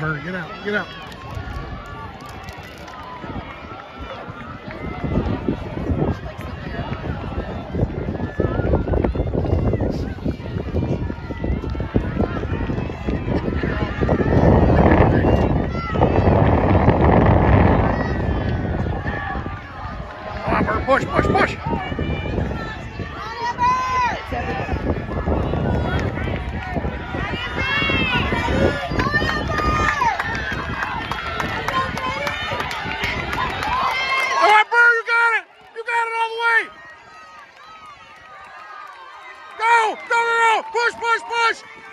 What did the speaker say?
get out, get out. Push, push, push. Go, go, go, go. Push, push, push.